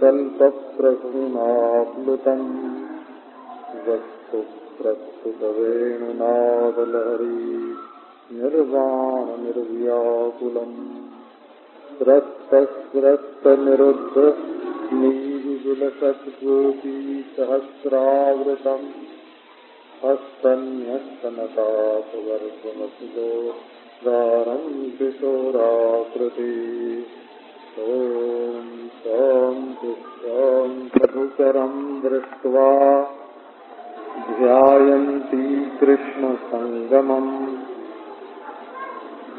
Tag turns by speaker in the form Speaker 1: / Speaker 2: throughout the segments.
Speaker 1: कल्पप्रसूनाप्लुतम् वस्तु प्रस्तुतवेणुनादलहरी निर्वाणनिर्व्याकुलम् स्रस्तस्रस्तनिरुद्ध नीजुलसद्गोपी सहस्रावृतम् हस्तन्यस्तनतापवर्गमसुलो दारम् किशोराकृति रम् दृष्ट्वा ध्यायन्ती कृष्णसङ्गमम्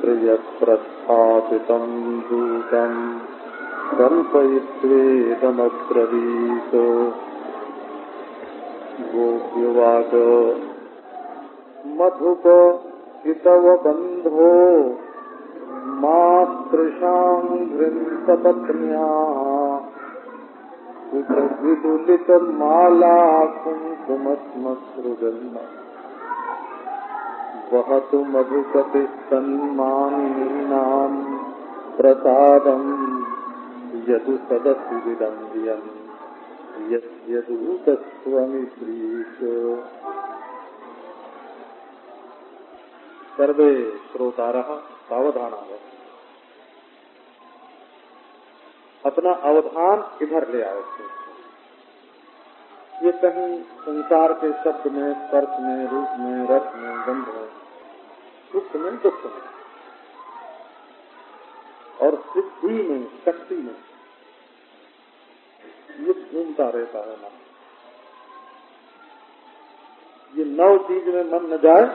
Speaker 1: प्रियप्रस्थापितम् दूतम् कल्पयित्वे तमप्रदीत गोप्युवाद मधुक हितवबन्धो बन्धो मातृशाङ्घ्रिन्तपत्न्याः विदुलितमाला कुङ्कुमस्मसृजन्म वहतु मधुपतिस्तन्मानिनीनाम् प्रसादम् यदु सदसि विदम्बियम् यद्यदूतस्वमिश्रीश सर्वे श्रोतार सावधान। अपना अवधान इधर ले आओ। ये कहीं संसार के शब्द में स्पर्श में, रूप में, रस में, गंध में सुख में, दुख में, और सिद्धि में, शक्ति में, ये घूमता रहता है मन। ये नौ चीज़ में मन न जाए,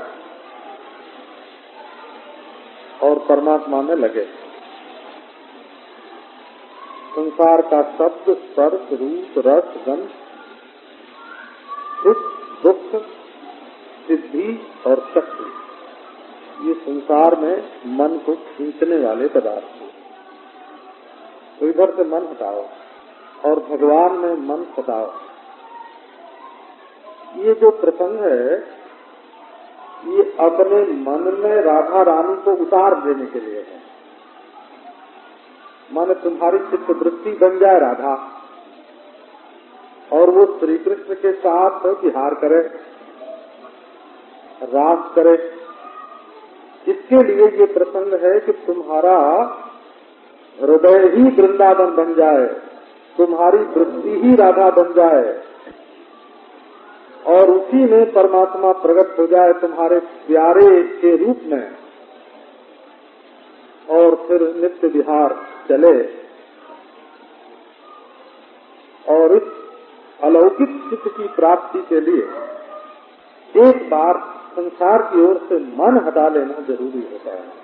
Speaker 1: और परमात्मा में लगे। संसार का शब्द, स्पर्श, रूप, रस, गंध, सुख, दुख, सिद्धि और शक्ति, ये संसार में मन को खींचने वाले पदार्थ हैं। तो इधर से मन हटाओ और भगवान में मन हटाओ। ये जो प्रसंग है, ये अपने मन में राधा रानी को उतार देने के लिए है। मन तुम्हारी चित्त वृत्ति बन जाए राधा। और वो श्री कृष्ण के साथ विहार करे रास करे। इसके लिए ये प्रसंग है कि तुम्हारा हृदय ही वृंदावन बन जाए, तुम्हारी वृत्ति ही राधा बन जाए। और उसी में परमात्मा प्रकट हो जाए तुम्हारे प्यारे के रूप में। और फिर नित्य विहार। चले। और इस अलौकिक चित्त की प्राप्ति के लिए एक बार संसार की ओर से मन हटा लेना ज़रूरी होता है।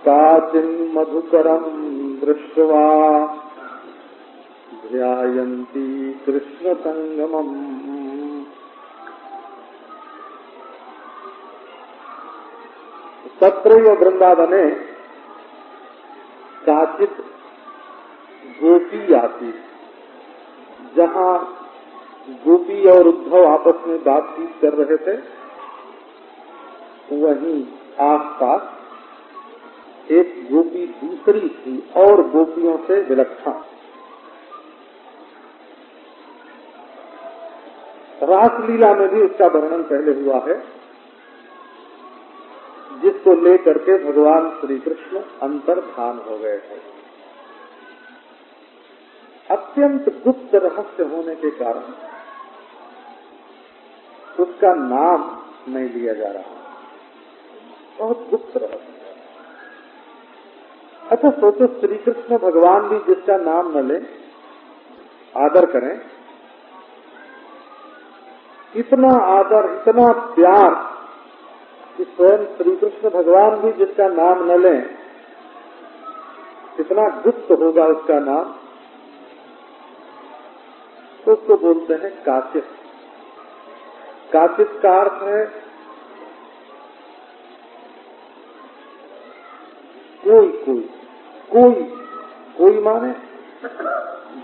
Speaker 1: काचिन मधुकरम दृष्टवा ध्यायन्ती कृष्ण संगमम सत्र वृंदावने काचित गोपी आती। जहाँ गोपी और उद्धव आपस में बातचीत कर रहे थे, वहीं आसपास एक गोपी दूसरी थी और गोपियों से विलक्षण रासलीला में भी इसका वर्णन पहले हुआ है। जिसको लेकर के भगवान श्री कृष्ण अंतर्धान हो गए थे। अत्यंत गुप्त रहस्य होने के कारण उसका नाम नहीं लिया जा रहा। बहुत गुप्त रहस्य। अच्छा सोचो श्री कृष्ण भगवान भी जिसका नाम न ले, आदर करें, इतना आदर, इतना प्यार कि स्वयं श्री कृष्ण भगवान भी जिसका नाम न लें, कितना गुप्त होगा उसका नाम? तो उसको बोलते हैं काशित काशित का अर्थ है, कोई कोई कोई कोई माने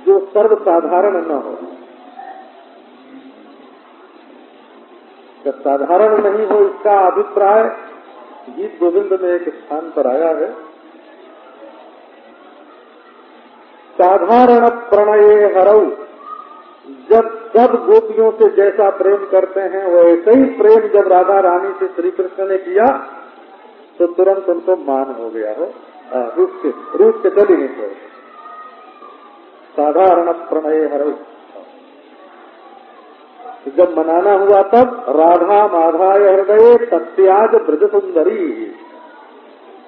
Speaker 1: जो सर्वसाधारण न हो। जब साधारण नहीं हो इसका अभिप्राय। गीत गोविंद में एक स्थान पर आया है। साधारण प्रणय हरऊ जब सब गोपियों से जैसा प्रेम करते हैं वैसे ही प्रेम जब राधा रानी से श्री कृष्ण ने किया तो तुरंत उनको मान हो गया हो। रूप के रूप के चली नहीं साधारण प्रणय हरऊ जब मनाना हुआ तब राधा माधाय हृदय सत्याज ब्रज सुंदरी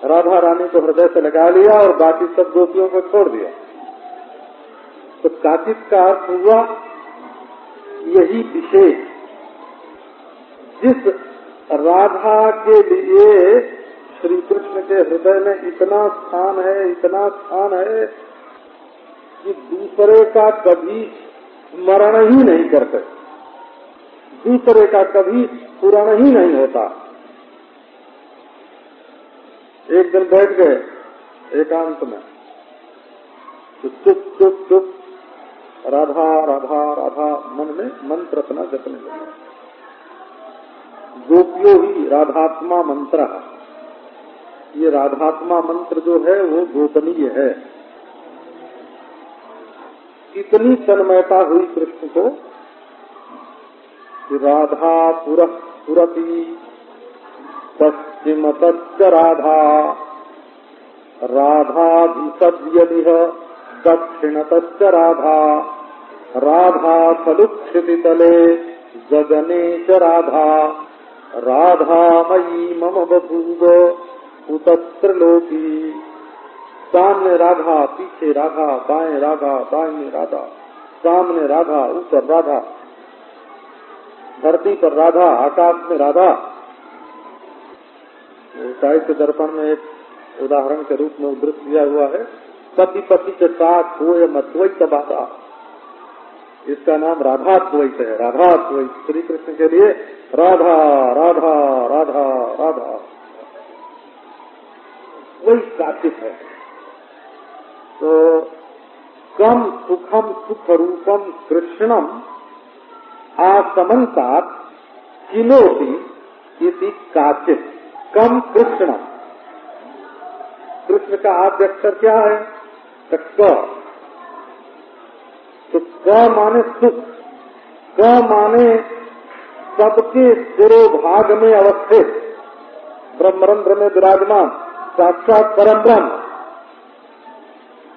Speaker 1: राधा रानी को हृदय से लगा लिया और बाकी सब गोपियों को छोड़ दिया। तो काचित का अर्थ हुआ, यही विशेष। जिस राधा के लिए श्री कृष्ण के हृदय में इतना स्थान है, इतना स्थान है, कि दूसरे का कभी स्मरण ही नहीं करते। दूसरे का कभी पूरा ही नहीं होता। एक दिन बैठ गए, एकांत में। तो चुप चुप चुप, राधा राधा राधा, मन में मंत्र अपना जपने लगे। गोपियो ही राधात्मा मंत्र ये राधात्मा मंत्र जो है, वो गोपनीय है। इतनी तन्मयता हुई कृष्ण को राधा पुर पुरती। पश्चिम राधा। राधा सद्यदिह दक्षिणत राधा। राधा सदुक्षिति तले गगने च राधा। राधा मयी मम बभूव उतत्र लोकी सामने राधा, पीछे राधा, बाएँ राधा बाएँ राधा। सामने राधा, ऊपर राधा। धरती पर राधा, आकाश में राधा। साहित्य दर्पण में एक उदाहरण के रूप में उद्धृत किया हुआ है। पति पति के साथ हुए मद्वैत बाधा। इसका नाम राधाद्वैत है। राधाद्वैत श्री कृष्ण के लिए राधा राधा राधा राधा। वही कार्तिक है। तो कम सुखम सुख रूपम कृष्णम आसमंतात किलोति इति काचित। कम कृष्णम कृष्ण का आद्य अक्षर क्या है? तो क। तो क माने सुख। क माने सबके सिरोभाग में अवस्थित। ब्रह्मरंध्र में विराजमान। साक्षात परम ब्रह्म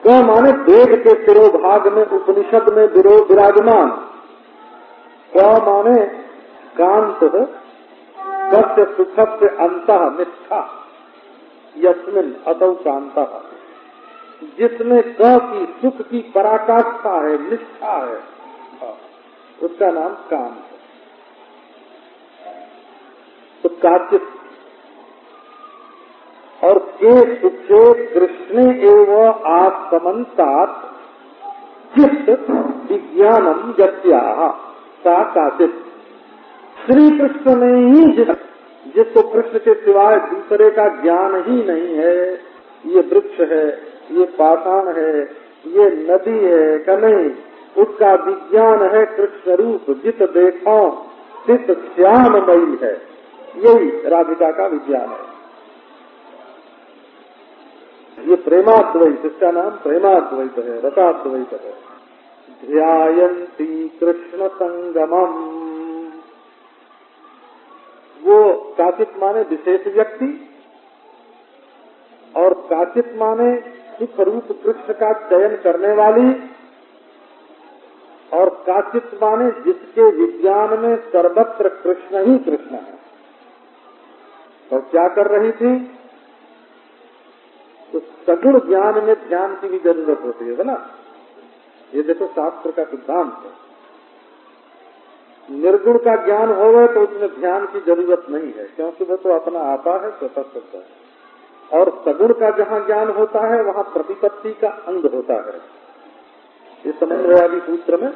Speaker 1: क माने वेद के सिरोभाग में, उपनिषद में विराजमान। माने? कांत सत्य सुख से अंत मिथ्या। यस्मिन अतौ कांता जिसमें क की सुख की पराकाष्ठा है निष्ठा है उसका नाम कांत तो काचित। और के सुखे कृष्ण एवं आसमंतात चित्त विज्ञानम जत्या सा काचित श्री कृष्ण ने ही जिस जिसको कृष्ण के सिवाय दूसरे का ज्ञान ही नहीं है, ये वृक्ष है, ये पाषाण है, ये नदी है का नहीं? उसका विज्ञान है कृष्ण रूप जित देखो चित श्याममयी है। यही राधिका का विज्ञान है। ये प्रेमाद्वैत इसका नाम प्रेमाद्वैत है, रसाद्वैत है। ध्यायंती कृष्ण संगमम वो काचित माने विशेष व्यक्ति और काचित माने सुख रूप कृष्ण का चयन करने वाली और काचित माने जिसके विज्ञान में सर्वत्र कृष्ण ही कृष्ण है। और क्या कर रही थी? तो सगुण ज्ञान में ध्यान की भी ज़रूरत होती है ना? ये देखो शास्त्र का सिद्धांत है। निर्गुण का ज्ञान हो गए तो उसमें ध्यान की ज़रूरत नहीं है क्योंकि वो तो अपना आता है स्वतः स्वतंत्र है। और सगुण का जहाँ ज्ञान होता है वहाँ प्रतिपत्ति का अंग होता है। ये समन्वयवादी सूत्र में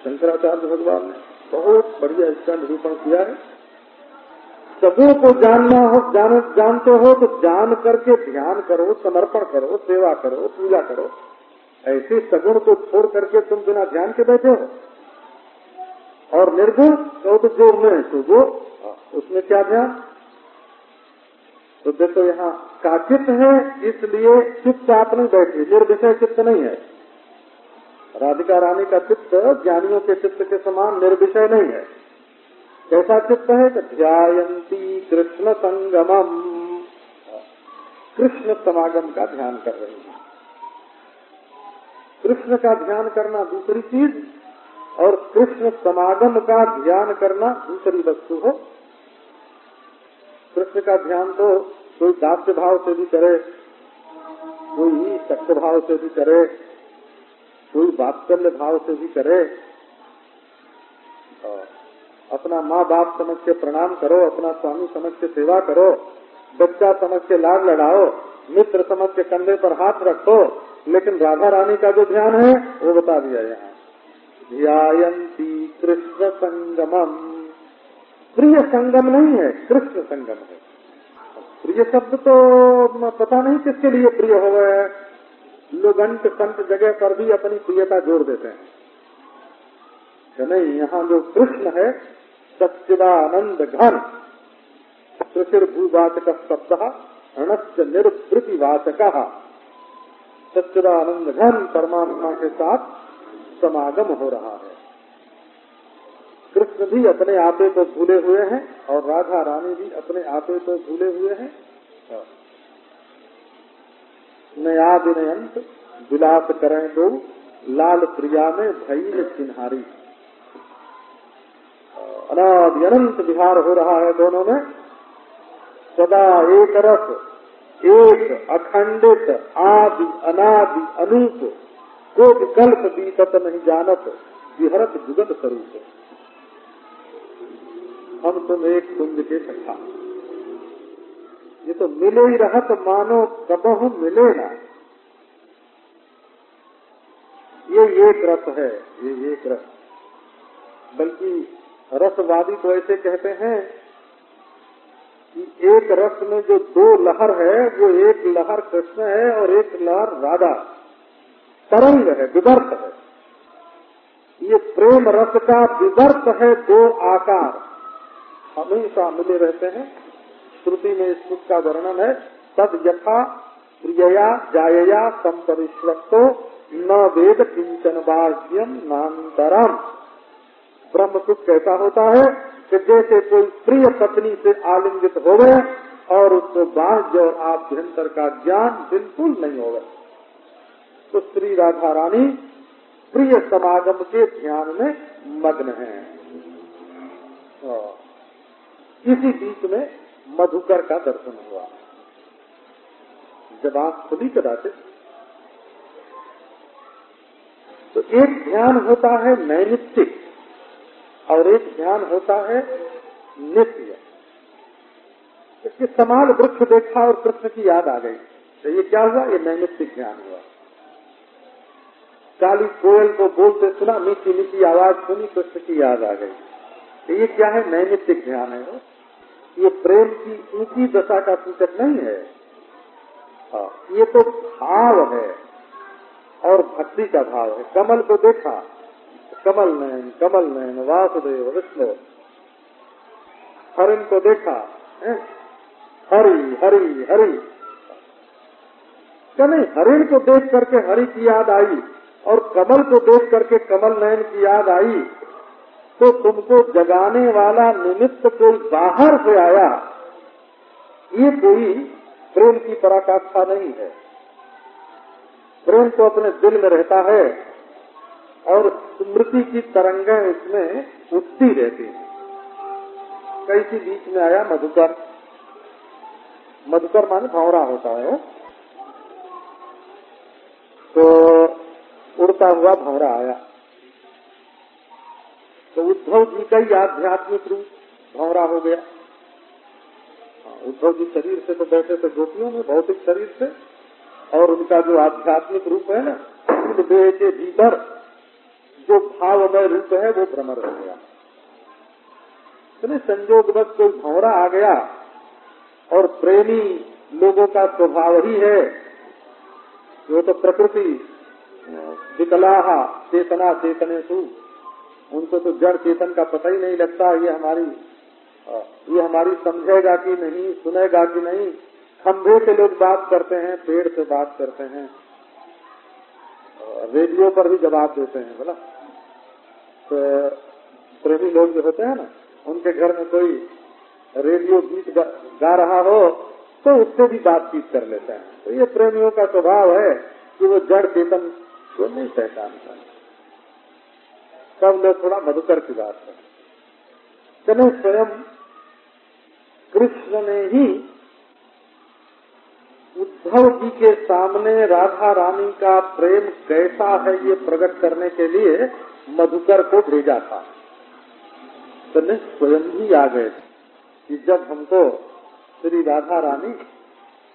Speaker 1: शंकराचार्य भगवान ने बहुत बढ़िया इसका निरूपण किया है। सगुण को जानना हो जान, जानते हो तो जान करके ध्यान करो समर्पण करो सेवा करो पूजा करो। ऐसे सगुण को छोड़ करके तुम बिना ध्यान के बैठे हो। और निर्गुण कहो तो जो में तो वो उसमें क्या ध्यान? तो देखो यहाँ काचित है, इसलिए चित्त आप नहीं बैठे, निर्विषय चित्त नहीं है। राधिका रानी का चित्त ज्ञानियों के चित्त के समान निर्विषय नहीं है। कैसा चित्त है? कि ध्यायंती कृष्ण संगमम। कृष्ण समागम का ध्यान कर रही है। कृष्ण का ध्यान करना दूसरी चीज़ और कृष्ण समागम का ध्यान करना दूसरी वस्तु हो। कृष्ण का ध्यान तो कोई दास्य भाव से भी करे, कोई सत्य भाव से भी करे, कोई वात्सल्य भाव से भी करे। अपना माँ बाप समझ के प्रणाम करो, अपना स्वामी समझ के सेवा करो, बच्चा समझ के लाभ लड़ाओ, मित्र समझ के कंधे पर हाथ रखो लेकिन राधा रानी का जो ध्यान है, वो बता दिया यहाँ। ध्यायंती कृष्ण संगमम। प्रिय संगम नहीं है, कृष्ण संगम है। प्रिय शब्द तो पता नहीं किसके लिए प्रिय हो गए लोग अंत संत जगह पर भी अपनी प्रियता जोड़ देते हैं। नहीं यहाँ जो कृष्ण है, सच्चिदानंद घन। त्रिशिर्भूवाचक शब्द, अणस्य निर्वृतिवाचक सच्चिदानंद घन परमात्मा के साथ समागम हो रहा है। कृष्ण भी अपने आपे को भूले हुए हैं और राधा रानी भी अपने आपे को भूले हुए हैं। नया विनयंत विलास करें दो, लाल प्रिया में भैल चिन्हारी। अनादि अनंत विहार हो रहा है दोनों में। सदा एक रस एक अखंडित आदि अनादि अनूप को विकल्प बीतत नहीं जानत, विहरत जुगत स्वरूप। हम तुम एक कुंज के सखा। ये तो मिले ही रहत मानो, कबहू मिले ना। ये एक रस है, ये एक रस। बल्कि रसवादी तो ऐसे कहते हैं कि एक रस में जो दो लहर है, वो एक लहर कृष्ण है और एक लहर राधा। तरंग है, विवर्त है। ये प्रेम रस का विवर्त है दो आकार। हमेशा मिले रहते हैं। श्रुति में इस सुख का वर्णन है, तद यथा प्रियया जायया संपरिश्वक्तो न वेद किंचन बाह्यम नान्तरम। ब्रह्म सुख कैसा होता है कि जैसे कोई प्रिय पत्नी से आलिंगित हो गए और उसको बाह्य और आभ्यंतर का ज्ञान बिल्कुल नहीं होगा तो श्री राधा रानी प्रिय समागम के ध्यान में मग्न है। इसी बीच में मधुकर का दर्शन हुआ। जब आप खुली कदाचित। तो एक ध्यान होता है नैमित्तिक। और एक ध्यान होता है नित्य। इसके समान वृक्ष देखा और कृष्ण की याद आ गई। तो ये क्या हुआ? ये नैमित्तिक ज्ञान हुआ। काली कोयल को बोलते सुना मीठी मीठी आवाज़ सुनी कृष्ण की याद आ गई। तो ये क्या है? नैमित्तिक ध्यान है ये प्रेम की ऊँची दशा का सूचक नहीं है। आ, ये तो भाव है और भक्ति का भाव है। कमल को देखा कमल नयन कमल नयन, वासुदेव, विष्णु। हरिण को देखा? हरि हरि हरि। क्या नहीं, हरिण को देख करके हरि की याद आई और कमल को देख करके कमल नयन की याद आई तो तुमको जगाने वाला निमित्त कोई बाहर से आया, ये कोई प्रेम की पराकाष्ठा नहीं है। प्रेम तो अपने दिल में रहता है और स्मृति की तरंगें इसमें उठती रहती है। कैसी बीच में आया मधुकर? मधुकर माने भौरा होता है। तो उड़ता हुआ भौरा आया। तो उद्धव जी का ही आध्यात्मिक रूप भौरा हो गया। हाँ। उद्धव जी शरीर से तो बैठे थे, गोपियों में, भौतिक शरीर से। और उनका जो आध्यात्मिक रूप है ना देह के भीतर जो भावमय रूप है, वो भ्रमर हो गया। संजोग बस कोई भौरा आ गया, और प्रेमी लोगों का स्वभाव ही है, वो तो प्रकृति, विकलाहा, चेतना चेतने सु उनको तो जड़ चेतन का पता ही नहीं लगता, ये हमारी ये हमारी समझेगा कि नहीं, सुनेगा कि नहीं। खंभे से लोग बात करते हैं, पेड़ से बात करते हैं, रेडियो पर भी जवाब देते हैं, बोला। तो प्रेमी लोग जो होते हैं ना उनके घर में कोई रेडियो गीत गा, रहा हो तो उससे भी बातचीत कर लेते हैं। तो ये प्रेमियों का स्वभाव है कि वो जड़ चेतन को नहीं पहचानता। सब लोग थोड़ा मधुकर की बात है। चलो स्वयं कृष्ण ने ही उद्धव जी के सामने राधा रानी का प्रेम कैसा है ये प्रकट करने के लिए मधुकर को भेजा था। तो स्वयं ही आ गए कि जब हमको श्री राधा रानी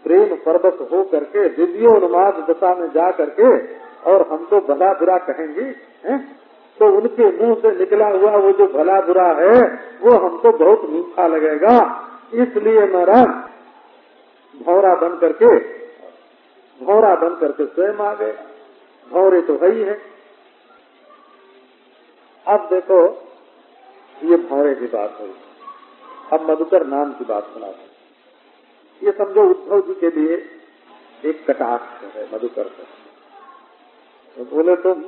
Speaker 1: प्रेम पर्वत हो करके दिव्योन्माद दशा में जा करके और हमको भला बुरा कहेंगी, है? तो उनके मुँह से निकला हुआ वो जो भला बुरा है, वो हमको बहुत मीठा लगेगा। इसलिए महाराज, भौरा बन करके, भौरा बन करके स्वयं आ गए। भौरे तो है ही है। अब देखो, ये भौरे की बात हुई अब मधुकर नाम की बात सुना ये समझो उद्धव जी के लिए एक कटाक्ष है, मधुकर का तो बोले, तुम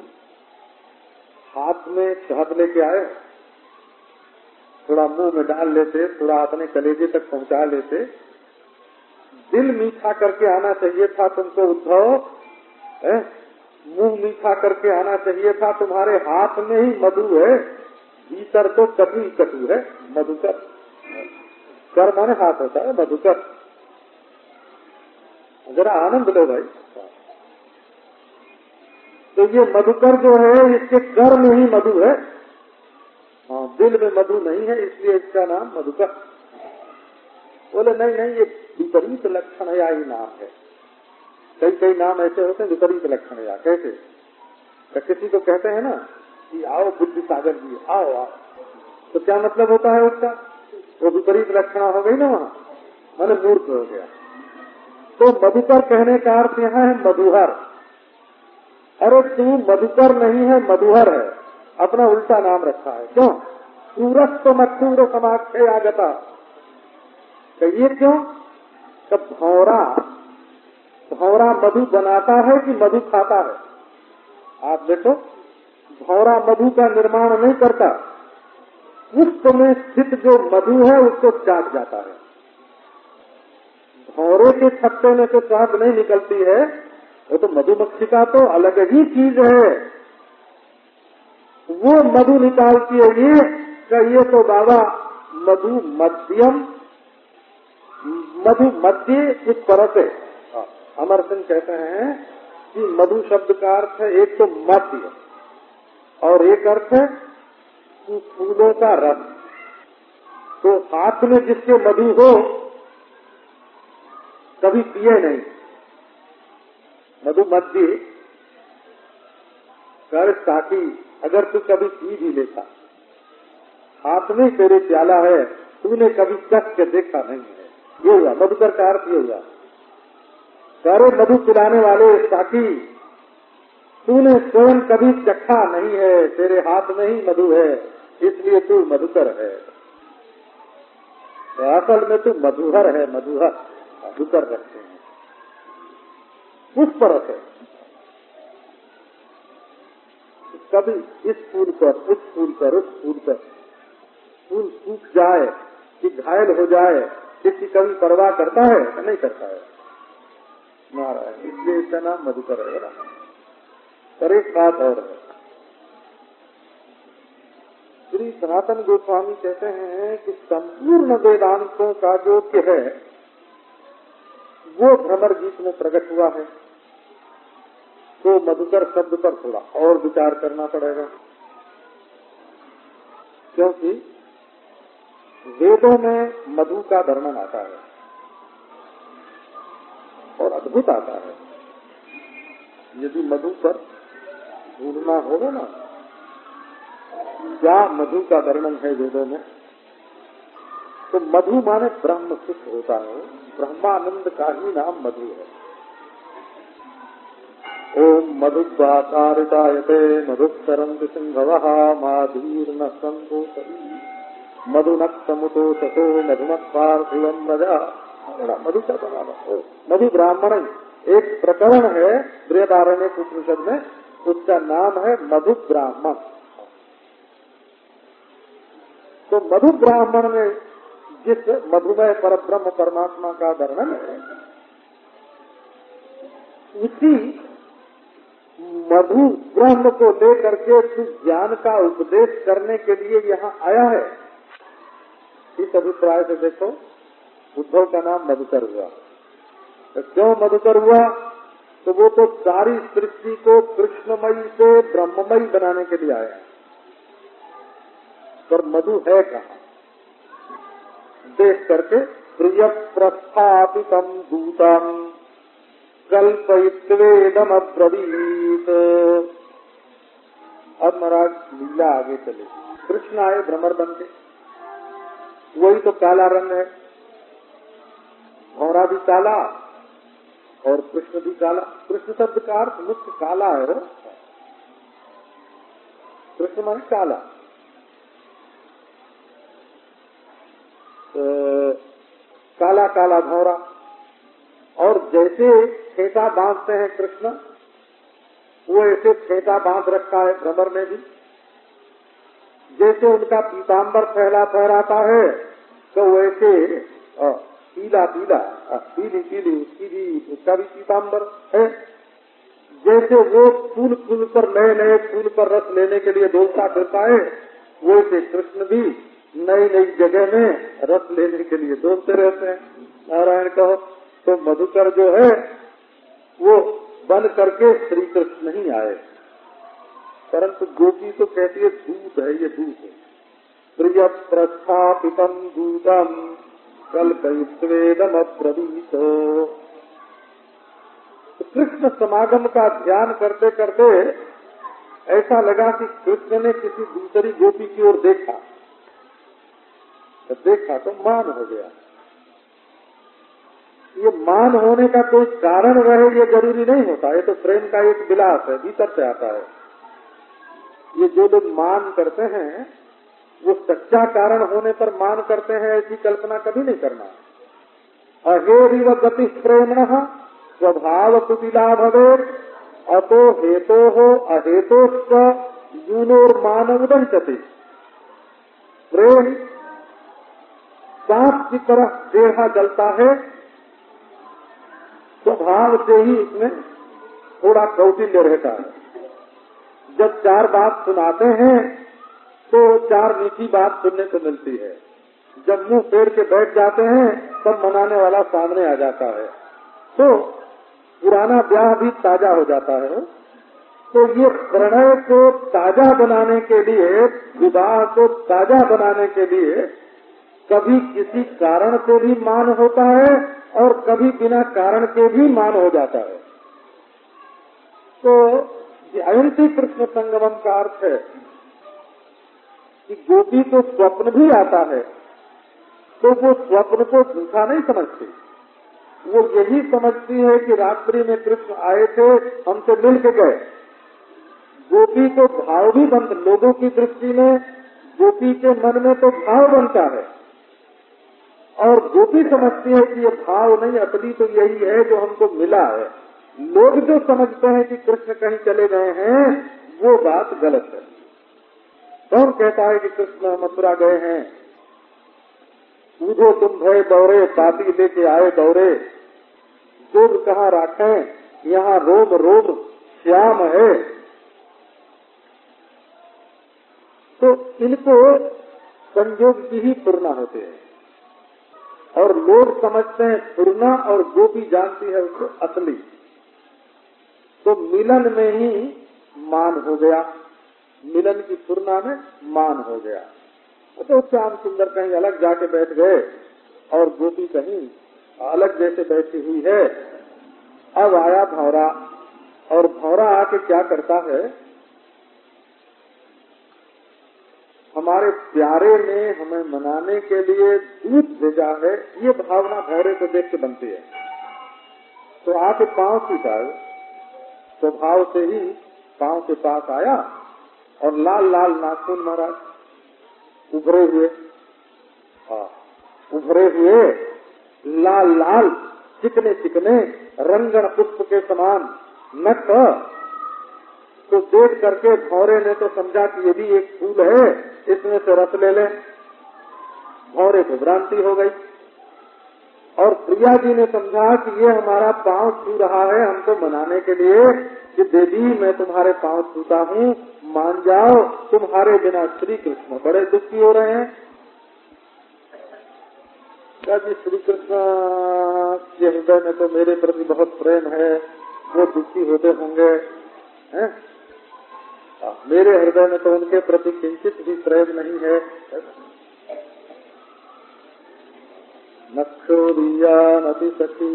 Speaker 1: हाथ में शहद लेके आए, थोड़ा मुँह में डाल लेते, थोड़ा अपने कलेजे तक पहुँचा लेते। दिल मीठा करके आना चाहिए था तुमको उद्धव मुँह मीठा करके आना चाहिए था। तुम्हारे हाथ में ही मधु है। भीतर तो कटु कटु है। मधुकर कर माने हाथ होता है मधुकर जरा आनंद लो भाई। तो ये मधुकर जो है, इसके कर में ही मधु है। हाँ दिल में मधु नहीं है, इसलिए इसका नाम मधुकर बोले, नहीं नहीं, ये विपरीत लक्षण या ही नाम है। कई कई नाम ऐसे होते हैं विपरीत लक्षण या कैसे? तो किसी को कहते हैं ना कि आओ बुद्धि सागर जी, आओ आओ। तो क्या मतलब होता है उसका? वो विपरीत लक्षण हो गई ना वहाँ। मैंने मूर्ख हो गया। तो मधुकर कहने का अर्थ यहाँ है मधुहर। अरे तू मधुकर नहीं है, मधुहर है। अपना उल्टा नाम रखा है। क्यों? सूरज तो मथुर समाक्षय आगता तो ये क्यों भौरा। भौरा मधु बनाता है कि मधु खाता है? आप देखो, भौरा मधु का निर्माण नहीं करता। पुष्प में स्थित जो मधु है, उसको चाट जाता है। भौरे के छत्ते में तो शहद नहीं निकलती है। वो तो मधुमक्खी का तो अलग ही चीज़ है। वो मधु निकालती है, ये कहिए तो बाबा, मधु मध्यम, मधु मध्य इस तरह से। अमर सिंह कहते हैं कि मधु शब्द का अर्थ है, एक तो मध्य, और एक अर्थ है फूलों का रस। तो हाथ में जिसके मधु हो, कभी पिए नहीं। मधु मध्य, कर साथी अगर तू कभी पी भी लेता। हाथ में तेरे प्याला है, तूने कभी कस के देखा नहीं है। ये हुआ, मधुकर का अर्थ ये हुआ। सारे मधु पिलाने वाले साथी, तूने स्वयं कभी चखा नहीं है? तेरे हाथ में ही मधु है, इसलिए तू मधुकर है। तो असल में तू मधुहर है, मधुहर, मधुकर रखते हैं। उस परत है? कभी इस फूल पर, उस फूल पर, उस फूल पर फूल सूख जाए कि घायल हो जाए, किसी कभी परवाह करता है नहीं करता है? नारायण इसलिए इसका नाम मधुकर है पर एक बात और है। श्री सनातन गोस्वामी कहते हैं कि संपूर्ण वेदांतों का जो है, वो भ्रमर गीत में प्रकट हुआ है। तो मधुकर शब्द पर थोड़ा और विचार करना पड़ेगा। क्योंकि वेदों में मधु का वर्णन आता है। और अद्भुत आता है। यदि मधु पर ढूंढना होगा ना, क्या मधु का वर्णन है वेदों में? तो मधु माने ब्रह्म सुख होता है। ब्रह्मानंद का ही नाम मधु है। ओम मधुवाकारितायते मधुकरंत सिंहव माधीर्न संतोष। मधुनक समुतो सतो मधुमत पार्थिवम रजा मधु का बनाना मधु ब्राह्मण एक प्रकरण है, बृहदारण्य उपनिषद में, उसका नाम है मधु ब्राह्मण तो मधु ब्राह्मण में जिस मधुमय पर ब्रह्म परमात्मा का वर्णन है, उसी मधु ब्रह्म को लेकर के ज्ञान का उपदेश करने के लिए यहाँ आया है। इस अभिप्राय से देखो उद्धव का नाम मधुकर हुआ। तो क्यों मधुकर हुआ? तो वो तो सारी सृष्टि को कृष्णमयी से ब्रह्ममयी बनाने के लिए आया। पर मधु है कहा? देख करके प्रिय प्रस्थापितम दूतम कल्पयित्वेदम अब्रवीत अब महाराज लीला आगे चले। कृष्ण आए भ्रमर बन के। वही तो काला रंग है। भौरा भी काला। और कृष्ण भी काला। कृष्ण शब्द का अर्थ मुख्य काला है। कृष्ण मान काला। काला काला भौरा। और जैसे छेटा बांधते हैं कृष्ण, वो ऐसे ठेका बाँध रखा है भ्रमर में भी। जैसे उनका पीताम्बर फैला, फहराता है तो वैसे पीला पीला पीली पीली उसकी भी उसका भी पीताम्बर है जैसे वो फूल फूल पर नए नए फूल पर रस लेने के लिए डोलता फिरता है, वैसे कृष्ण भी नई नई जगह में रस लेने के लिए डोलते रहते हैं। नारायण कहो तो मधुकर जो है, वो बन करके श्री कृष्ण नहीं आए। परंतु गोपी तो कहती है, दूध है, ये दूध है। प्रिय प्रस्थापितम दूतम। कल कैवेदम अप्रवीत तो कृष्ण समागम का ध्यान करते करते ऐसा लगा कि कृष्ण ने किसी दूसरी गोपी की ओर देखा। तो देखा तो मान हो गया। ये मान होने का कोई कारण रहे, ये ज़रूरी नहीं होता। ये तो प्रेम का एक विलास है, भीतर से आता है। ये जो लोग मान करते हैं वो सच्चा कारण होने पर मान करते हैं, ऐसी कल्पना कभी नहीं करना। अहेरिव गति प्रेम स्वभाव कुटिला भवे अतो हेतो हो अहेतो यूनोर मानव दंचते प्रेम सांप की तरह देहा जलता है, स्वभाव से ही इसमें थोड़ा कौटिल्य रहता है। जब चार बात सुनाते हैं तो चार मीठी बात सुनने को मिलती है। जब मुँह पेड़ के बैठ जाते हैं, तब मनाने वाला सामने आ जाता है। तो पुराना ब्याह भी ताज़ा हो जाता है। तो ये प्रणय को ताज़ा बनाने के लिए, विवाह को ताज़ा बनाने के लिए कभी किसी कारण से भी मान होता है और कभी बिना कारण के भी मान हो जाता है। तो जयंती कृष्ण संगमम का अर्थ है कि गोपी को स्वप्न भी आता है तो वो स्वप्न को झूठा नहीं समझती। वो यही समझती है कि रात्रि में कृष्ण आए थे, हमसे मिल के गए। गोपी को भाव भी बन लोगों की दृष्टि में गोपी के मन में तो भाव बनता है। और गोपी समझती है कि ये भाव नहीं असली तो यही है जो हमको मिला है। लोग जो समझते हैं कि कृष्ण कहीं चले गए हैं, वो बात गलत है। कौन कहता है कि कृष्ण मथुरा गए हैं। पूछो तुम भय दौरे, पापी लेके आए दौरे। दूर कहाँ राखे? यहाँ रोम रोम, श्याम है। तो इनको संयोग की ही तुलना होते हैं। और लोग समझते हैं तुलना और भी जानती है उसको असली। तो मिलन में ही मान हो गया। मिलन की तुलना में मान हो गया। तो श्याम सुंदर कहीं अलग जाके बैठ गए और गोपी कहीं अलग जैसे बैठी हुई है। अब आया भौरा और भौरा आके क्या करता है? हमारे प्यारे ने हमें मनाने के लिए दूध भेजा है। ये भावना भौरे को देख के बनती है। तो आके पाँव छूटा स्वभाव से ही पाँव के पास आया। और लाल लाल नाखून महाराज, उभरे हुए। हाँ उभरे हुए, लाल लाल, चिकने चिकने, रंगन पुष्प के समान नक तो देख करके भौरे ने तो समझा कि ये भी एक फूल है, इसमें से रस ले लें। भौरे को भ्रांति हो गई। और प्रिया जी ने समझा कि ये हमारा पाँव छू रहा है हमको मनाने के लिए कि देवी, मैं तुम्हारे पाँव छूता हूँ मान जाओ, तुम्हारे बिना श्री कृष्ण बड़े दुखी हो रहे हैं। क्या जी श्री कृष्ण के हृदय में तो मेरे प्रति बहुत प्रेम है, वो दुखी होते होंगे हैं? मेरे हृदय में तो उनके प्रति किंचित भी प्रेम नहीं है। नक्षोरिया नदी सखी,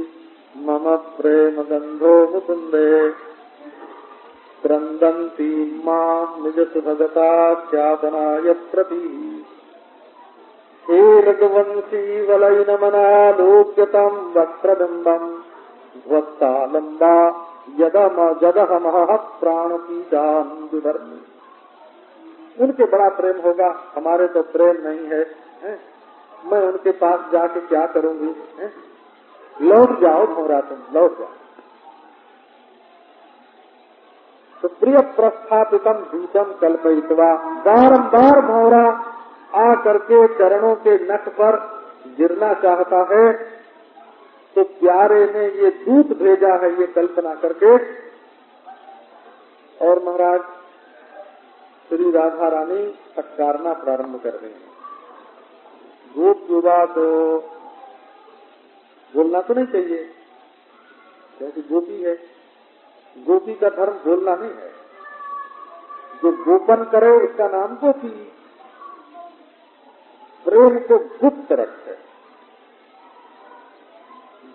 Speaker 1: मम प्रेम गंधो मुकुंदे। क्रंदंती माँ निज सुभगता ख्यापनाय प्रति हे रघुवंशी वलयनमनालोक्यतम् वक्त्रबिम्बम् ध्वस्तालम्बा यदम जदहमह प्राण की जान उनके बड़ा प्रेम होगा हमारे तो प्रेम नहीं है, है? मैं उनके पास जाके क्या करूँगी? लौट जाओ भोरा तुम लौट जाओ तो प्रिय प्रस्थापितम बीजम कल्पितवा बारम्बार भौरा आ करके चरणों के नख पर गिरना चाहता है तो प्यारे ने ये दूत भेजा है ये कल्पना करके। और महाराज, श्री राधा रानी फटकारना प्रारंभ कर रहे हैं। गोप युवा तो बोलना तो नहीं चाहिए क्योंकि गोपी है। गोपी का धर्म बोलना नहीं है। जो गोपन करे उसका नाम गोपी। प्रेम को गुप्त रखे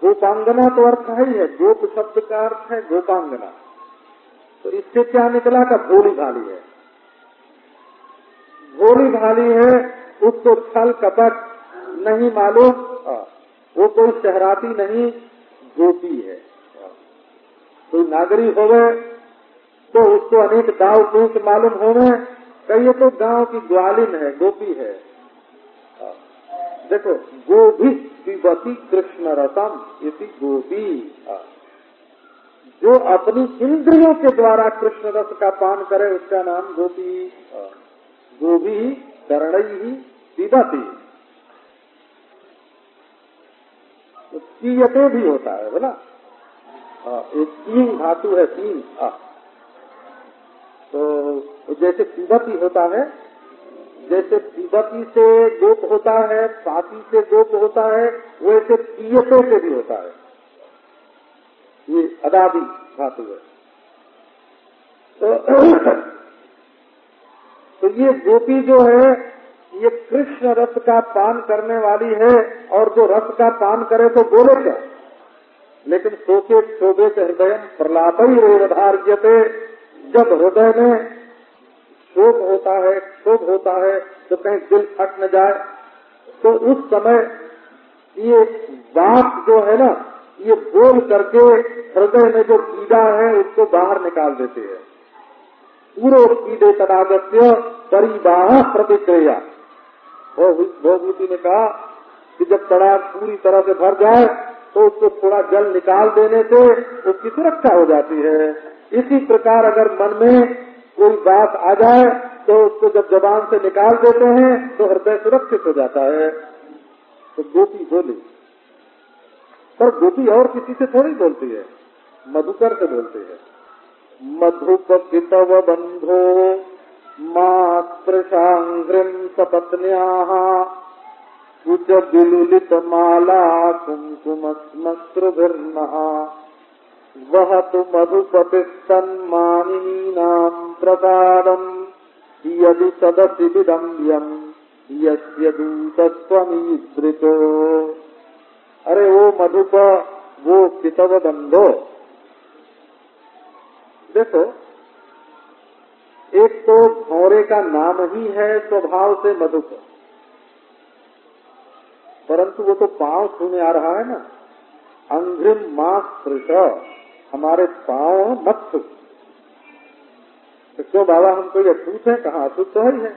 Speaker 1: गोपांगना तो अर्थ है ही है, गोप शब्द का अर्थ है गोपांगना। तो इससे क्या निकला का? भोली भाली है। भोली भाली है, उसको छल कपट नहीं मालूम। वो कोई शहराती नहीं, गोपी है। कोई नागरिक हो गए तो उसको अनेक दाव पूछ मालूम हो गए कहिए तो गाँव की ग्वालिन है, गोपी है। देखो, गोभी पिबती कृष्ण रतम इसी गोपी। जो अपनी इंद्रियों के द्वारा कृष्ण रस का पान करे, उसका नाम गोपी। गोभी करण ही पिबती। तो पीयते भी होता है बोला एक तीन धातु है तीन आ, तो जैसे पिबती होता है जैसे पिबती से गोप होता है पाती से गोप होता है वैसे पीयते से भी होता है। ये अदादी धातु है। तो, तो ये गोपी जो है ये कृष्ण रस का पान करने वाली है और जो रस का पान करे तो बोले क्या? लेकिन सोचे शोभे के हृदय प्रलाप ही रेवधार्यते जब हृदय में शोक होता है क्षोभ होता है तो कहीं दिल फट न जाए तो उस समय ये बात जो है ना, ये बोल करके हृदय में जो पीड़ा है, उसको बाहर निकाल देते हैं। पूरे कीड़े तदागत्य परिवाह प्रतिक्रिया। भोगवती ने कहा कि जब तड़ाग पूरी तरह से भर जाए तो उसको थोड़ा जल निकाल देने से उसकी सुरक्षा हो जाती है। इसी प्रकार अगर मन में कोई बात आ जाए तो उसको जब जबान से निकाल देते हैं तो हृदय सुरक्षित हो जाता है। तो गोपी बोली, पर गोपी और किसी से थोड़ी बोलती है, मधुकर से बोलती है मधुप कितव बंधो मातृशांग्रिम सपत्न्या कुछ विलुलित माला कुमकुम स्मश्रुभिर्न वह तो मधुपति सन्मानिनीनाम प्रसादम यदि सदसि विदम्यम यस्य अरे वो मधुप वो पितव बंधो देखो, एक तो भौरे का नाम ही है स्वभाव से मधुप परंतु वो तो पाँव छूने आ रहा है ना। अंग्रिम मास हमारे पाँव मत छू। तो क्यों बाबा हम कोई अछूत है? कहा अछूत तो है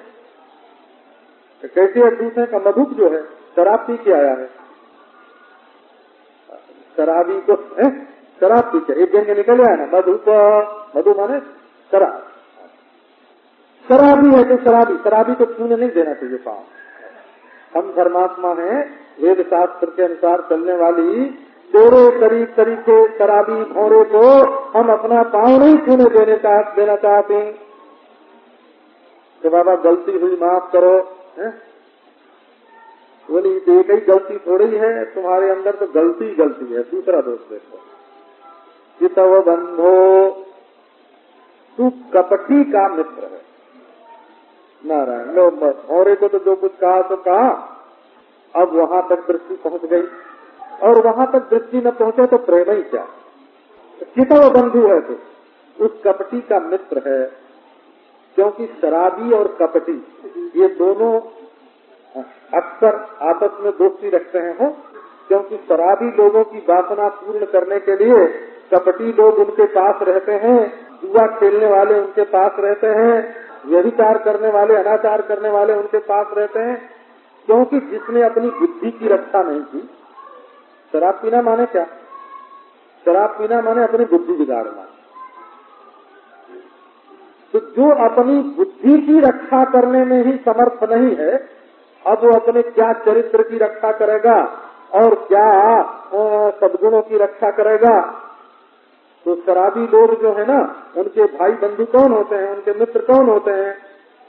Speaker 1: तो कैसे अछूत है? का मधुप जो है, शराब पी के आया है। शराबी को, है? शराब पी के, एक के निकल आया ना मधुप मधु माने शराब। शराबी है तो शराबी शराबी को छूने नहीं देना चाहिए पाँव। हम धर्मात्मा हैं वेद शास्त्र के अनुसार चलने वाली तेरे करीब तरीके शराबी भौरे को हम अपना पाँव नहीं छूने देने चाह, देना चाहते तो बाबा गलती हुई माफ़ करो? बोली एक ही गलती थोड़ी है तुम्हारे अंदर तो गलती गलती है दूसरा दोष देखो। चितव बंधो तू कपटी का मित्र है। नारायण, लो भौरे को तो जो कुछ कहा तो कहा। अब वहाँ तक दृष्टि पहुँच गई। और वहाँ तक दृष्टि न पहुँचे तो प्रेम ही क्या? चितव बंधु है तो? उस कपटी का मित्र है। क्योंकि शराबी और कपटी, ये दोनों अक्सर आपस में दोस्ती रखते हैं, हो? क्योंकि शराबी लोगों की वासना पूर्ण करने के लिए कपटी लोग उनके पास रहते हैं, जुआ खेलने वाले उनके पास रहते हैं व्यभिचार करने वाले, अनाचार करने वाले उनके पास रहते हैं, क्योंकि जिसने अपनी बुद्धि की रक्षा नहीं की। शराब पीना माने क्या? शराब पीना माने अपनी बुद्धि बिगाड़ना तो जो अपनी बुद्धि की रक्षा करने में ही समर्थ नहीं है, अब वो अपने क्या चरित्र की रक्षा करेगा और क्या सदगुणों की रक्षा करेगा? तो शराबी लोग जो है ना, उनके भाई बंधु कौन होते हैं, उनके मित्र कौन होते हैं?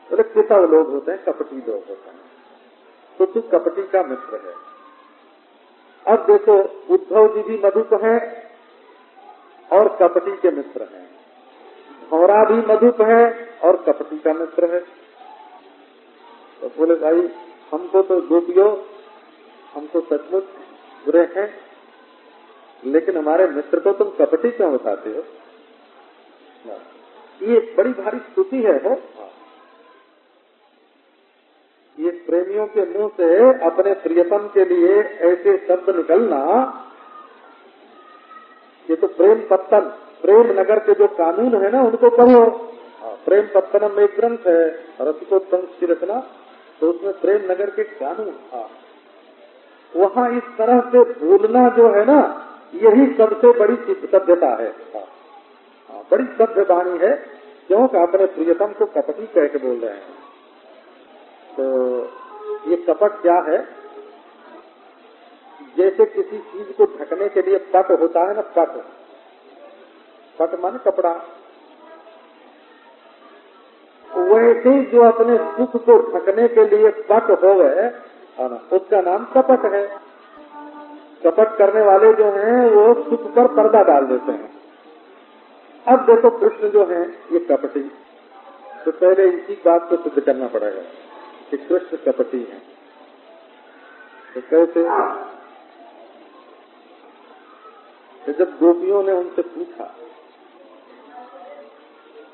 Speaker 1: बोले कितव लोग होते हैं, कपटी लोग होते हैं। तो तू कपटी का मित्र है। अब देखो, उद्धव जी भी मधुप हैं और कपटी के मित्र हैं। भौरा भी मधुप है और कपटी का मित्र है। तो बोले, भाई, हमको तो गोपियो हम तो सचमुच बुरे हैं लेकिन हमारे मित्र को तुम कपटी क्यों बताते हो? ये बड़ी भारी स्तुति है, हो? ये प्रेमियों के मुँह से अपने प्रियतम के लिए ऐसे शब्द निकलना, ये तो प्रेम पत्तन, प्रेम नगर के जो कानून है ना, उनको पढ़ो प्रेम पत्तनम में एक ग्रंथ है रसिकोत्तम की रचना तो उसमें प्रेम नगर के कानून। था वहाँ इस तरह से बोलना जो है ना यही सबसे बड़ी सभ्यता है। हाँ, बड़ी सभ्य वाणी है क्योंकि अपने प्रियतम को कपटी कह के बोल रहे हैं। तो ये कपट क्या है? जैसे किसी चीज़ को ढकने के लिए पट होता है ना पट। पट माने कपड़ा। वैसे ही जो अपने सुख को ढकने के लिए पट हो गए उसका नाम कपट है। कपट करने वाले जो हैं, वो सुख पर पर्दा डाल देते हैं। अब देखो कृष्ण जो हैं, ये कपटी। तो पहले इसी बात को सिद्ध करना पड़ेगा कि कृष्ण कपटी हैं। तो कैसे तो जब गोपियों ने उनसे पूछा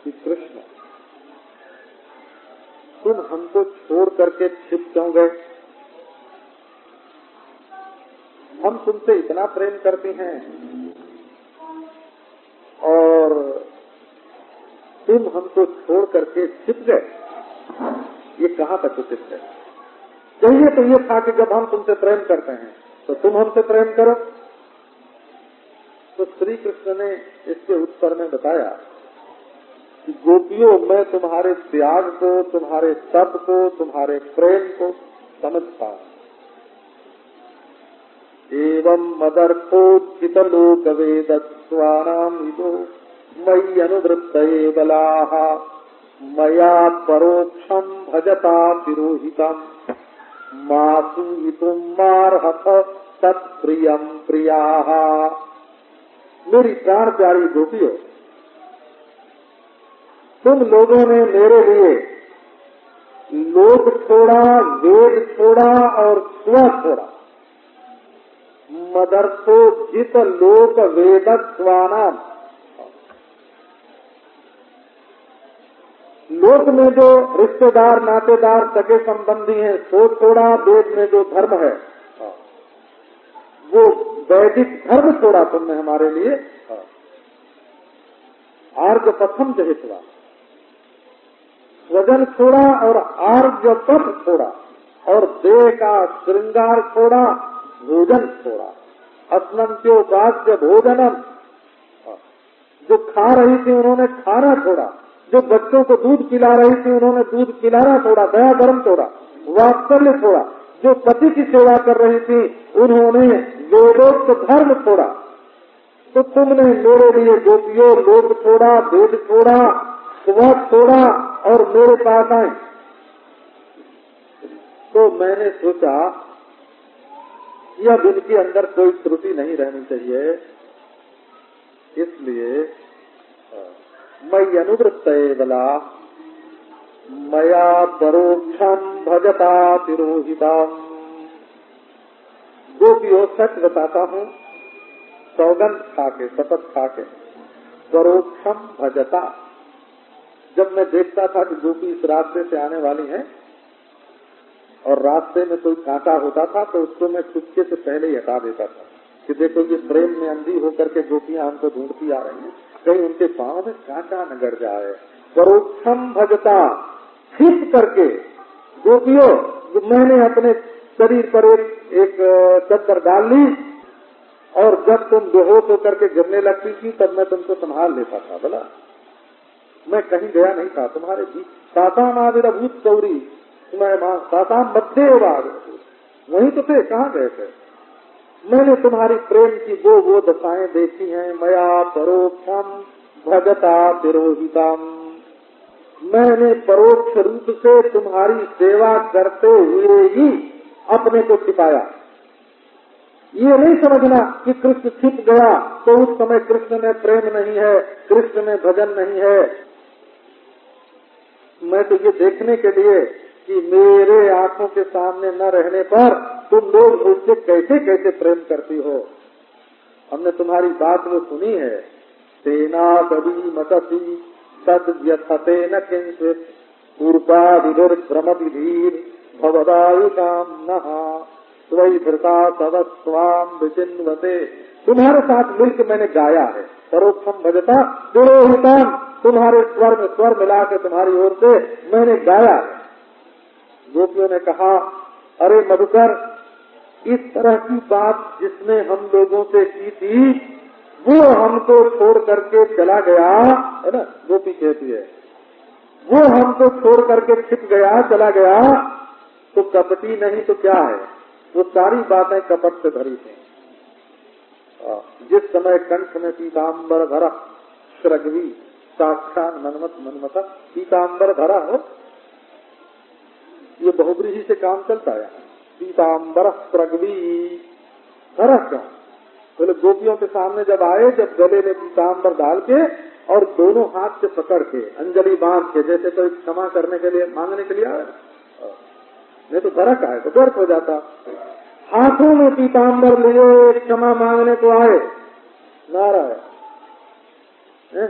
Speaker 1: कि कृष्ण, तुम हमको छोड़ करके छिप क्यों गए? हम तुमसे इतना प्रेम करते हैं और तुम हमको छोड़ करके छिप गए। ये कहाँ तक उचित है? चाहिए तो ये था कि जब हम तुमसे प्रेम करते हैं तो तुम हमसे प्रेम करो। तो श्री कृष्ण ने इसके उत्तर में बताया कि गोपियों, मैं तुम्हारे त्याग को, तुम्हारे तप को, तुम्हारे प्रेम को समझता हूँ। एवं मदर्थोचित लोक वेद स्वानामिदो मयि अनुवृत्त बलाः। मया परोक्षम भजता मासूयितुम मारहत तत्प्रियम प्रिया। मेरी प्राण प्यारी गोपियों, तुम लोगों ने मेरे लिए लोक छोड़ा, वेद छोड़ा और स्व छोड़ा। मदर्थो जित लोक वेद स्वानाम। लोक में जो रिश्तेदार, नातेदार, सगे संबंधी हैं सो थोड़ा वेद में जो धर्म है, वो वैदिक धर्म छोड़ा तुमने हमारे लिए, आर्ग पथम जहितवा। स्वजन छोड़ा और आर्ग पथ छोड़ा और देह का श्रृंगार छोड़ा भोजन छोड़ा असनंत्यो वाद्य भोजनम। जो खा रही थी उन्होंने खाना छोड़ा। जो बच्चों को दूध पिला रही थी उन्होंने दूध पिलाना छोड़ा, दया गर्म छोड़ा, वात्सल्य छोड़ा। जो पति की सेवा कर रही थी, उन्होंने वेदोक्त धर्म छोड़ा। तो तुमने मेरे लिए गोपियों लोग छोड़ा, वेद छोड़ा स्व छोड़ा और मेरे पास आए। तो मैंने सोचा अब इनके अंदर कोई त्रुटि नहीं रहनी चाहिए। इसलिए मई अनुवृत्त बला, मया परोक्षम भजता तिरोहिता। गोपियों सच बताता हूँ, सौगंध खा के शपथ खा के परोक्षम भजता। जब मैं देखता था कि गोपी इस रास्ते से आने वाली है और रास्ते में कोई कांटा होता था तो उसको मैं चुपके से पहले ही हटा देता था। कि देखो ये प्रेम में अंधी होकर के गोपियाँ हमको ढूंढती आ रही हैं। कहीं उनके पाँव में कांटा न गड़ जाए। परोक्षम भजता छिप करके। गोपियों मैंने अपने शरीर पर एक, एक चद्दर डाल ली और जब तुम बेहोश होकर के गिरने लगती थी तब मैं तुमको संभाल लेता था बोला। मैं कहीं गया नहीं था तुम्हारे बीच। सासाम आविर्भूत गौरी मैं सासाम मध्य वहीं तो थे, कहाँ गए थे? मैंने तुम्हारी प्रेम की वो वो दशाएँ देखी हैं, मया परोक्षम भगता तिरोहितम मैंने परोक्ष रूप से तुम्हारी सेवा करते हुए ही अपने को छिपाया। ये नहीं समझना कि कृष्ण छिप गया तो उस समय कृष्ण में प्रेम नहीं है, कृष्ण में भजन नहीं है। मैं तो ये देखने के लिए कि मेरे आँखों के सामने न रहने पर तुम लोग मुझसे कैसे कैसे प्रेम करती हो? हमने तुम्हारी बात वो सुनी है। सेना कभी मतसी, तद व्यथते न किंचित। पूर्वाधिर्भ्रमति धीर भवदायुकाम नहा स्वयं धृता तव स्वाम विचिन्वते। तुम्हारे साथ मिलकर मैंने गाया है। परोक्षम भजता पुरोहितम तुम्हारे स्वर में स्वर मिला के तुम्हारी ओर से मैंने गाया है। गोपियों ने कहा, अरे मधुकर, इस तरह की बात जिसने हम लोगों से की थी, वो हमको छोड़ करके चला गया, है ना? गोपी कहती है। वो हमको छोड़ करके छिप गया, चला गया तो कपटी नहीं तो क्या है? वो सारी बातें कपट से भरी थी। जिस समय कंठ में पीताम्बर भरा, श्रगवी, साक्षात मनमत, मनमता पीताम्बर भरा हो ये बहुब्रीही से काम चलता है। पीताम्बर प्रगवी। भरा क्यों बोले, गोपियों के सामने जब आए, जब गले में पीताम्बर डाल के और दोनों हाथ से पकड़ के अंजलि बाँध के, जैसे कोई तो क्षमा करने के लिए, मांगने के लिए आए। नहीं तो भरक आए तो गर्भ हो जाता। हाथों में पीताम्बर लिए, क्षमा मांगने को आए। नारायण।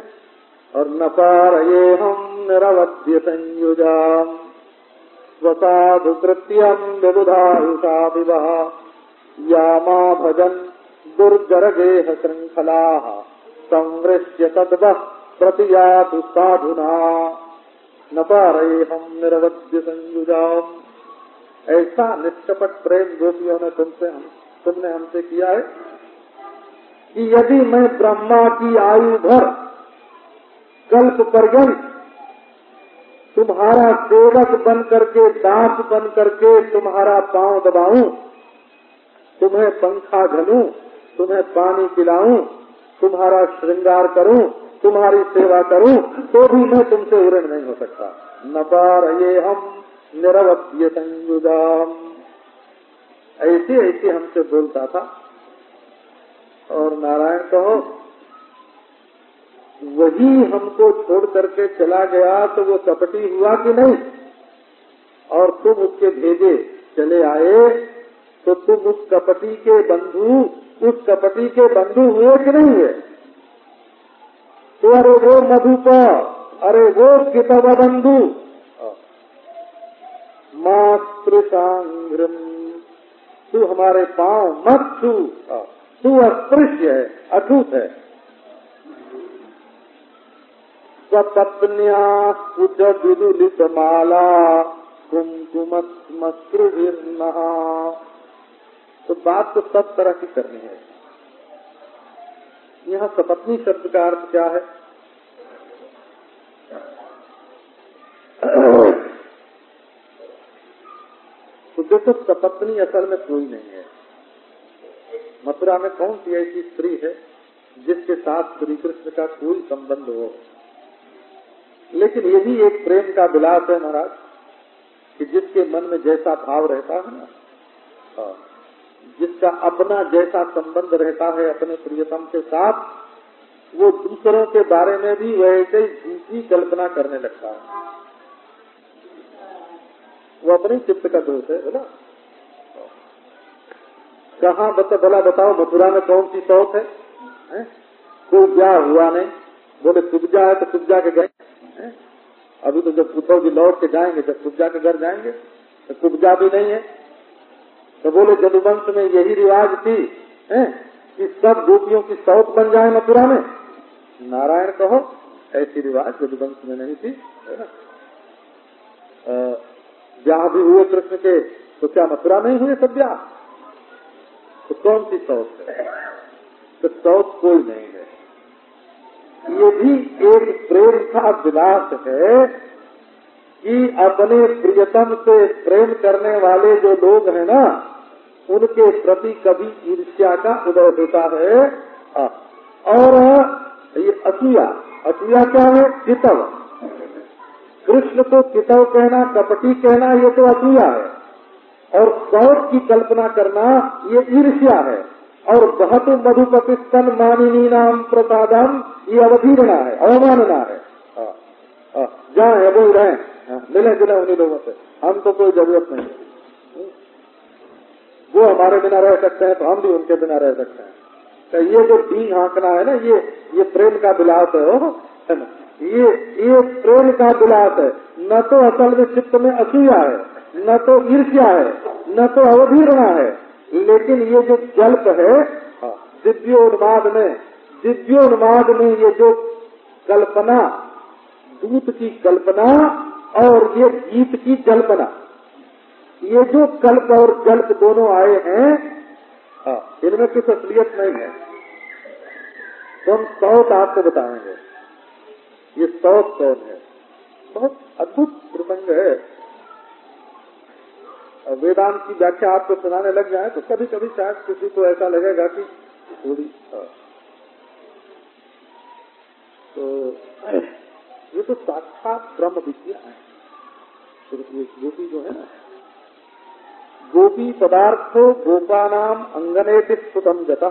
Speaker 1: और न पार ये हम निरवध्य संयुजाम। स्वसाधु कृत्यम विबुधायुषा विवाह या मा भजन दुर्जरगेह श्रृंखला संवृश्य तद्व प्रतियातु साधुना। न पारे हम निरवध्य संयुजाम। ऐसा निष्कपट प्रेम गोपियों ने तुमसे हम तुमने हमसे किया है कि यदि मैं ब्रह्मा की आयु भर कल्प पर्यंत तुम्हारा सेवक बन करके, दास बन करके तुम्हारा पाँव दबाऊं, तुम्हें पंखा घलूं तुम्हें पानी पिलाऊं, तुम्हारा श्रृंगार करूँ, तुम्हारी सेवा करूँ तो भी मैं तुमसे उरण नहीं हो सकता। न पार ये हम निरवध्य संयुदाम ऐसे ऐसे हमसे बोलता था। और नारायण कहो वही हमको छोड़ करके चला गया तो वो कपटी हुआ कि नहीं? और तुम उसके भेजे चले आए तो तुम उस कपटी के बंधु, उस कपटी के बंधु हुए कि नहीं हुए? तो अरे वो मधुप, अरे वो कितव बंधु मातृसांग्रम तू हमारे पाँव मत छू। तू अस्पृश्य है अटूट है। स्वपत्न्या कुछ विदुलित माला कुमकुमस्मृभिर्न तो बात तो सब तरह की करनी है। यहाँ सपत्नी शब्द का अर्थ क्या है? तो देखो, सपत्नी असल में कोई नहीं है। मथुरा में कौन सी ऐसी स्त्री है जिसके साथ श्री कृष्ण का कोई संबंध हो? लेकिन ये भी एक प्रेम का विलास है महाराज कि जिसके मन में जैसा भाव रहता है ना हाँ, जिसका अपना जैसा संबंध रहता है अपने प्रियतम के साथ वो दूसरों के बारे में भी वैसे ही झूठी कल्पना करने लगता है। वो अपने चित्त का दोष है ना? कहा बता भला बताओ मथुरा में कौन सी शौक है? कोई ब्याह हुआ नहीं। बोले कुब्जा है तो कुब्जा के गए। अभी तो जब पुथो जी लौट के जाएँगे, जब कुब्जा के घर जाएँगे तो कुब्जा भी नहीं है। तो बोले, जदुवंश में यही रिवाज थी, है? कि सब गोपियों की सौत बन जाए मथुरा में। नारायण कहो, ऐसी रिवाज जदुवंश में नहीं थी ब्याह भी हुए कृष्ण के तो क्या मथुरा में ही हुए सब ब्याह तो कौन सी सौत है? तो सौत कोई नहीं ये भी एक प्रेम का विलास है कि अपने प्रियतम से प्रेम करने वाले जो लोग हैं ना, उनके प्रति कभी ईर्ष्या का उदय होता है। और ये असूया असूया क्या है? चितव कृष्ण को चितव कहना, कपटी कहना, ये तो असूया है। और सौत की कल्पना करना, ये ईर्ष्या है। और बहुत मधुपतिस्तन मानिनी नाम प्रसादम, ये अवधीरणा है, अवमानना है। जाए अबो रहे। मिले जुले उन्हीं लोगों से। हम तो कोई ज़रूरत नहीं। है वो हमारे बिना रह सकते हैं तो हम भी उनके बिना रह सकते हैं। तो ये जो डी हाँकना है ना, ये ये प्रेम का विलास है ये ये प्रेम का विलास है। न तो असल में चित्त में असूया है, न तो ईर्ष्या है, न तो अवधीरणा है। लेकिन ये जो जल्प है दिव्योन्माद में दिव्योन्माद में ये जो कल्पना दूत की कल्पना और ये गीत की जल्पना ये जो कल्प और जल्प दोनों आए हैं इनमें कुछ असलियत नहीं है। तो हम सौत आपको बताएँगे। ये सौत कौन है। बहुत अद्भुत प्रसंग है। वेदांत की व्याख्या आपको सुनाने लग जाए तो कभी कभी शायद किसी को ऐसा लगेगा कि थोड़ी तो ये तो साक्षात ब्रह्म विद्या है। गोपी जो है ना, गोपी पदार्थो गोपा नाम अंगने स्फुटम जता,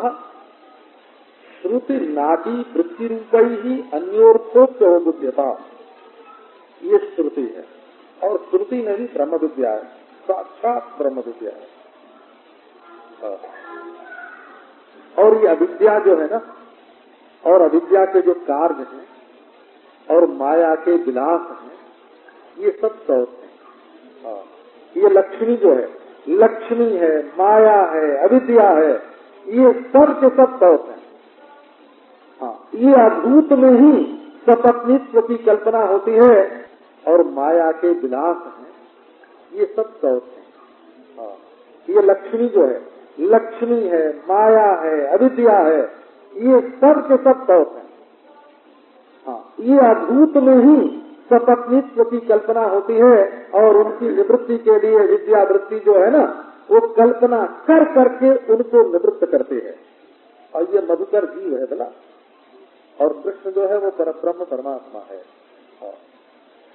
Speaker 1: श्रुति नाटी वृत्ति रूप ही अन्योर्थोप्यवबुद्ध्यता ये श्रुति है, और श्रुति में ब्रह्म विद्या है। साक्षात ब्रह्म विद्या है। और ये अविद्या जो है ना, और अविद्या के जो कार्य हैं, और माया के विलास हैं, ये सब सौत है। ये लक्ष्मी जो है, लक्ष्मी है, माया है, अविद्या है, ये सब के सब सौत है। हाँ। ये अद्भुत में ही सपत्नित्व की कल्पना होती है, और माया के विलास हैं ये सब सौत है। हाँ। ये लक्ष्मी जो है, लक्ष्मी है, माया है, अविद्या है, ये सब के सब सौत है। हाँ। ये अद्भुत में ही सपत्नित्व की कल्पना होती है और उनकी निवृत्ति के लिए विद्या वृत्ति जो है ना, वो कल्पना कर करके उनको निवृत्त करते हैं। और ये मधुकर जीव है बोला और कृष्ण जो है, वो परब्रह्म परमात्मा है। और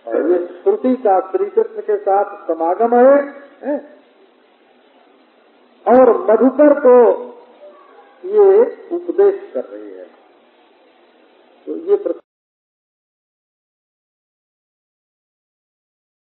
Speaker 1: ये श्रुति का श्री कृष्ण के साथ समागम है, है? और मधुकर को ये उपदेश कर रही है तो ये